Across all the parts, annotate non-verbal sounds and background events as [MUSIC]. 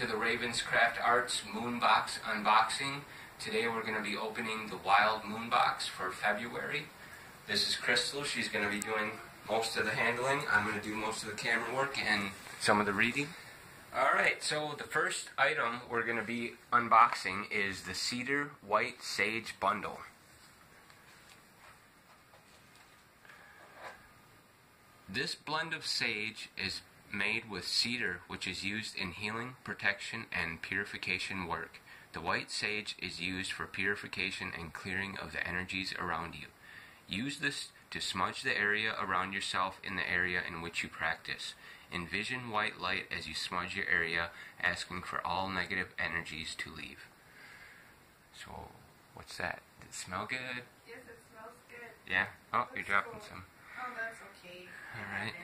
to the RavenzCraft Arts Moonbox unboxing. Today we're going to be opening the Wild Moonbox for February. This is Crystal. She's going to be doing most of the handling. I'm going to do most of the camera work and some of the reading. Alright, so the first item we're going to be unboxing is the Cedar White Sage Bundle. This blend of sage is made with cedar, which is used in healing, protection, and purification work. The white sage is used for purification and clearing of the energies around you. Use this to smudge the area around yourself in the area in which you practice. Envision white light as you smudge your area, asking for all negative energies to leave. So, what's that? Did it smell good? Yes, it smells good. Yeah? Oh, you're dropping cool. some. Oh, that's okay. Alright.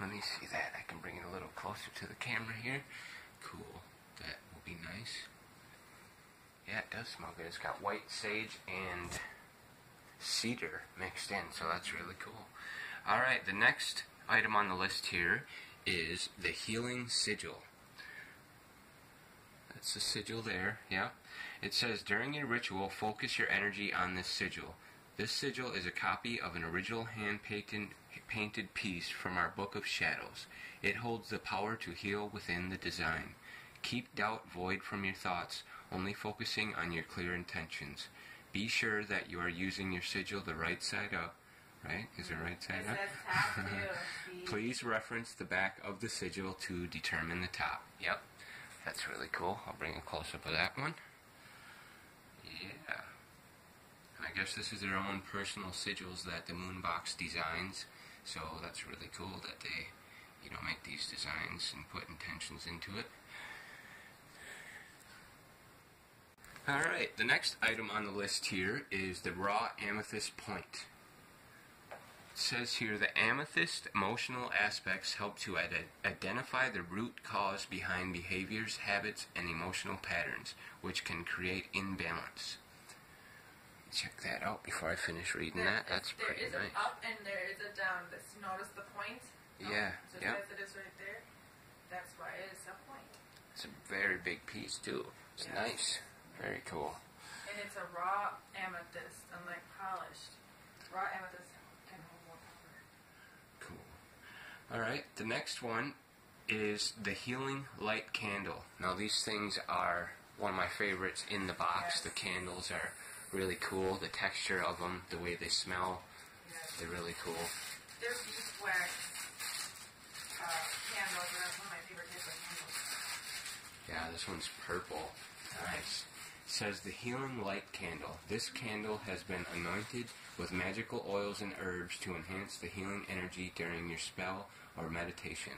Let me see that. I can bring it a little closer to the camera here. Cool. That will be nice. Yeah, it does smell good. It's got white sage and cedar mixed in, so that's really cool. Alright, the next item on the list here is the Healing Sigil. That's the sigil there, yeah. It says during your ritual, focus your energy on this sigil. This sigil is a copy of an original hand painted, painted piece from our Book of Shadows. It holds the power to heal within the design. Keep doubt void from your thoughts, only focusing on your clear intentions. Be sure that you are using your sigil the right side up. Right? Is it right side says up? top too. see? Please reference the back of the sigil to determine the top. Yep. That's really cool. I'll bring a close up of that one. Yeah. I guess this is their own personal sigils that the Moonbox designs. So that's really cool that they, you know, make these designs and put intentions into it. Alright, the next item on the list here is the raw amethyst point. It says here the amethyst emotional aspects help to ide- identify the root cause behind behaviors, habits, and emotional patterns, which can create imbalance. Check that out before I finish reading There that. That's pretty There is nice. an up and there is a down. This, notice the point? No, Yeah, Just yeah. as it is right there. That's why it is a point. It's a very big piece too. It's Yes. nice. Very cool. And it's a raw amethyst, unlike polished. Raw amethyst can hold more power. Cool. All right, the next one is the Healing Light Candle. Now, these things are one of my favorites in the box. Yes. The candles are really cool. The texture of them, the way they smell, Yes. they're really cool. Uh, candles, that's one of my favorite types of candles. Yeah, this one's purple. Nice. It says the Healing Light Candle. This candle has been anointed with magical oils and herbs to enhance the healing energy during your spell or meditation.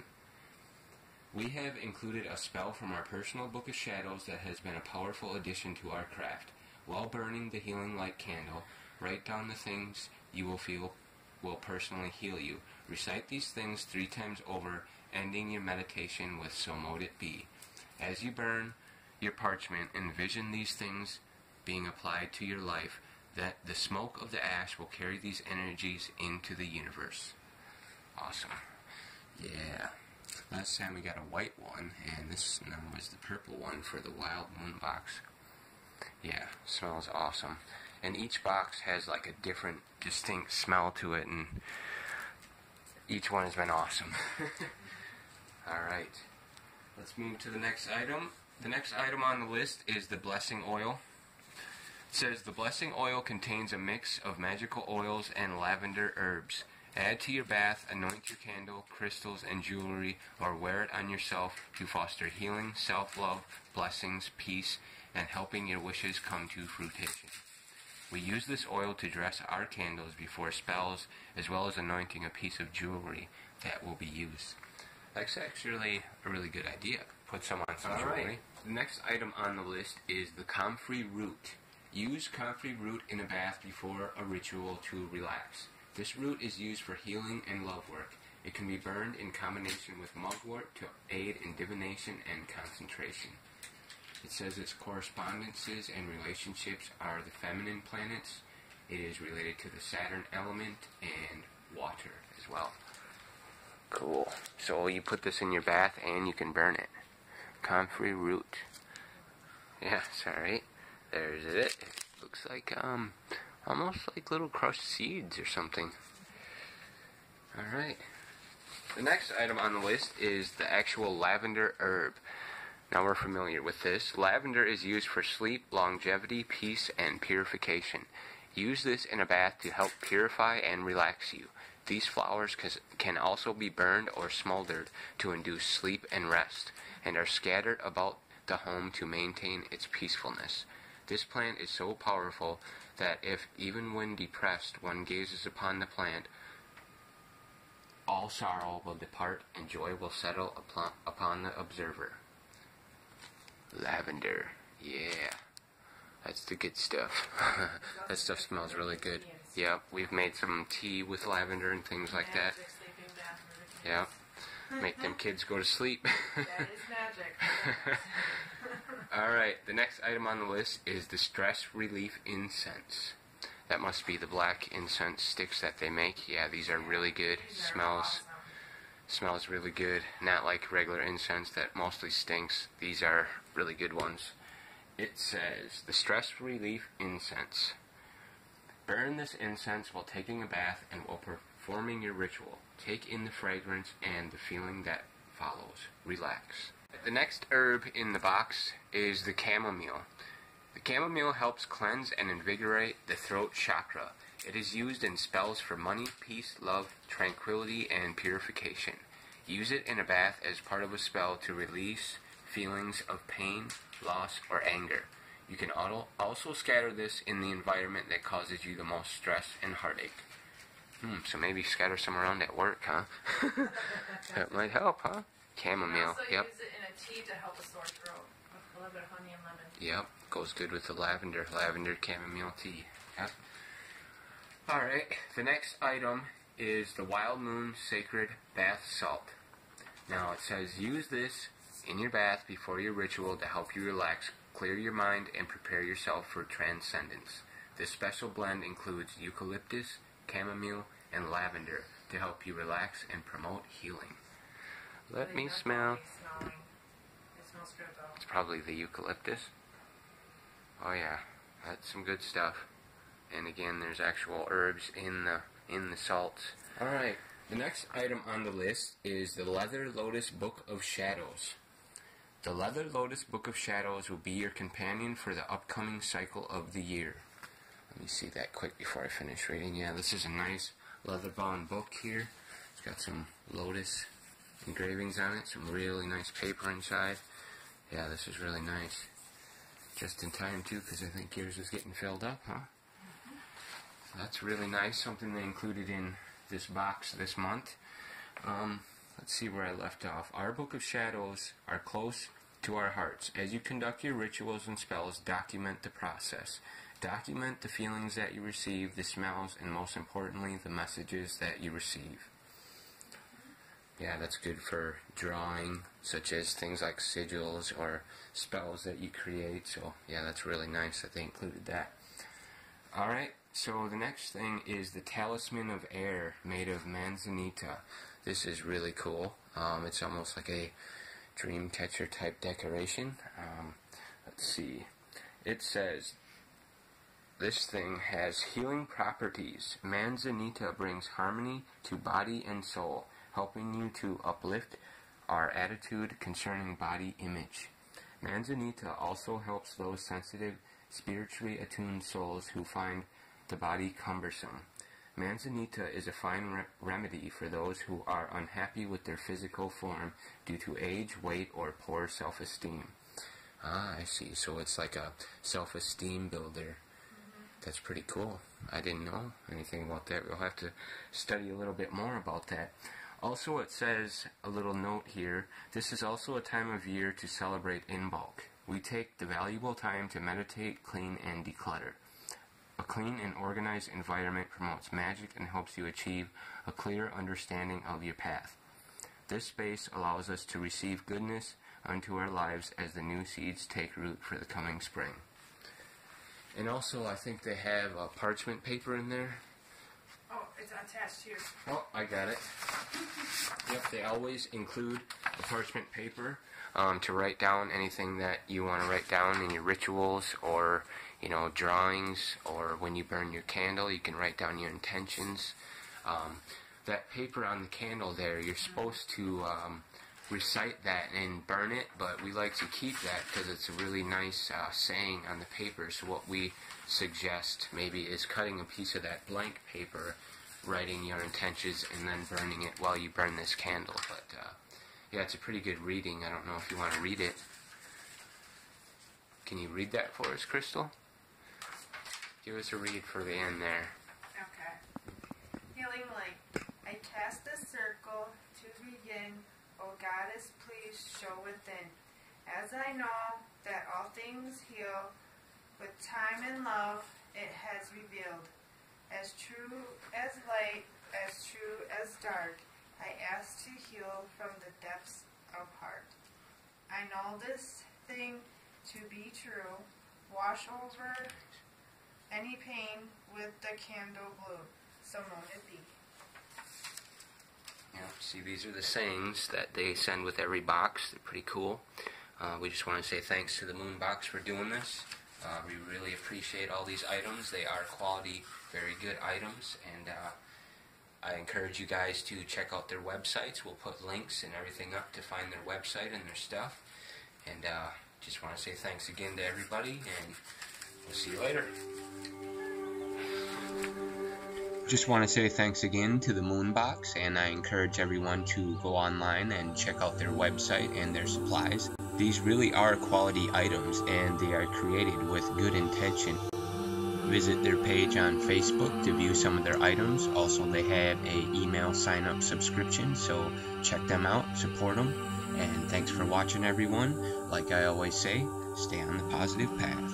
We have included a spell from our personal Book of Shadows that has been a powerful addition to our craft. While burning the Healing Light Candle, write down the things you will feel will personally heal you. Recite these things three times over, ending your meditation with So Mote It Be. As you burn your parchment, envision these things being applied to your life, that the smoke of the ash will carry these energies into the universe. Awesome. Yeah. Last time we got a white one, and this now is the purple one for the Wild Moon box. Yeah, smells awesome. And each box has like a different, distinct smell to it, and each one has been awesome. [LAUGHS] Alright. Let's move to the next item. The next item on the list is the blessing oil. It says the blessing oil contains a mix of magical oils and lavender herbs. Add to your bath, anoint your candle, crystals, and jewelry, or wear it on yourself to foster healing, self love, blessings, peace, and helping your wishes come to fruition. We use this oil to dress our candles before spells, as well as anointing a piece of jewelry that will be used. That's actually a really good idea. Put some on some All right. jewelry. The next item on the list is the comfrey root. Use comfrey root in a bath before a ritual to relax. This root is used for healing and love work. It can be burned in combination with mugwort to aid in divination and concentration. It says its correspondences and relationships are the feminine planets. It is related to the Saturn element and water as well. Cool. So you put this in your bath and you can burn it. comfrey root. Yeah, sorry. There's it. It looks like, um, almost like little crushed seeds or something. Alright. The next item on the list is the actual lavender herb. Now we're familiar with this. Lavender is used for sleep, longevity, peace, and purification. Use this in a bath to help purify and relax you. These flowers can also be burned or smoldered to induce sleep and rest, and are scattered about the home to maintain its peacefulness. This plant is so powerful that if, even when depressed, one gazes upon the plant, all sorrow will depart and joy will settle upon the observer. Lavender, yeah. That's the good stuff. [LAUGHS] that stuff smells really good. Yep, we've made some tea with lavender and things like that. Yep. Make them [LAUGHS] kids go to sleep. that is magic. [LAUGHS] Alright, the next item on the list is the stress relief incense. That must be the black incense sticks that they make. Yeah, these are really good. These smells awesome. smells really good. Not like regular incense that mostly stinks. These are really good ones. It says the stress relief incense. Burn this incense while taking a bath and while performing your ritual. Take in the fragrance and the feeling that follows. Relax. The next herb in the box is the chamomile. The chamomile helps cleanse and invigorate the throat chakra. It is used in spells for money, peace, love, tranquility, and purification. Use it in a bath as part of a spell to release feelings of pain, loss, or anger. You can also scatter this in the environment that causes you the most stress and heartache. Hmm, so maybe scatter some around at work, huh? [LAUGHS] that might help, huh? Chamomile, also yep. use it in a tea to help a sore throat a little bit of honey and lemon. Yep, goes good with the lavender, lavender chamomile tea. Yep. Alright, the next item is the Wild Moon Sacred Bath Salt. Now it says use this in your bath before your ritual to help you relax, clear your mind, and prepare yourself for transcendence. This special blend includes eucalyptus, chamomile, and lavender to help you relax and promote healing. Let me smell. It smells good though. It's probably the eucalyptus. Oh yeah, that's some good stuff. And again, there's actual herbs in the in the salts. All right. The next item on the list is the Leather Lotus Book of Shadows. The Leather Lotus Book of Shadows will be your companion for the upcoming cycle of the year. Let me see that quick before I finish reading. Yeah, this is a nice leather bound book here. It's got some lotus engravings on it, some really nice paper inside. Yeah, this is really nice. Just in time too, because I think yours is getting filled up, huh? That's really nice. Something they included in this box this month. Um, let's see where I left off. Our Book of Shadows are close to our hearts. As you conduct your rituals and spells, document the process. Document the feelings that you receive, the smells, and most importantly, the messages that you receive. Yeah, that's good for drawing, such as things like sigils or spells that you create. So, yeah, that's really nice that they included that. Alright, so the next thing is the Talisman of Air made of manzanita. This is really cool. Um, it's almost like a dream catcher type decoration. Um, let's see. It says this thing has healing properties. Manzanita brings harmony to body and soul, helping you to uplift our attitude concerning body image. Manzanita also helps those sensitive, spiritually attuned souls who find the body cumbersome. Manzanita is a fine re- remedy for those who are unhappy with their physical form due to age, weight, or poor self esteem. Ah, I see. So it's like a self esteem builder. That's pretty cool. I didn't know anything about that. We'll have to study a little bit more about that. Also, it says a little note here this is also a time of year to celebrate Imbolc. We take the valuable time to meditate, clean, and declutter. A clean and organized environment promotes magic and helps you achieve a clear understanding of your path. This space allows us to receive goodness unto our lives as the new seeds take root for the coming spring. And also, I think they have uh, parchment paper in there. Oh, it's attached here. Oh, I got it. Yep, they always include parchment paper um, to write down anything that you want to write down in your rituals or, you know, drawings or when you burn your candle, you can write down your intentions. Um, that paper on the candle there, you're supposed to um, recite that and burn it, but we like to keep that because it's a really nice uh, saying on the paper. So what we suggest maybe is cutting a piece of that blank paper, writing your intentions, and then burning it while you burn this candle. But uh, yeah, it's a pretty good reading. I don't know if you want to read it. Can you read that for us, Crystal? Give us a read for the end there. Okay. Healing light. I cast a circle to begin. O goddess, please show within. As I know that all things heal, with time and love it has revealed. As true as light, as true as dark, I ask to heal from the depths of heart. I know this thing to be true. Wash over any pain with the candle blue. It be. Yeah, see, these are the sayings that they send with every box. They're pretty cool. Uh, we just want to say thanks to the Moon Box for doing this. Uh, we really appreciate all these items. They are quality, very good items, and uh, I encourage you guys to check out their websites. We'll put links and everything up to find their website and their stuff. And uh, just want to say thanks again to everybody, and we'll see you later. Just want to say thanks again to the Moonbox, and I encourage everyone to go online and check out their website and their supplies. These really are quality items, and they are created with good intention. Visit their page on Facebook to view some of their items. Also, they have a email sign up subscription, so check them out, support them, and thanks for watching, everyone. Like I always say, stay on the positive path.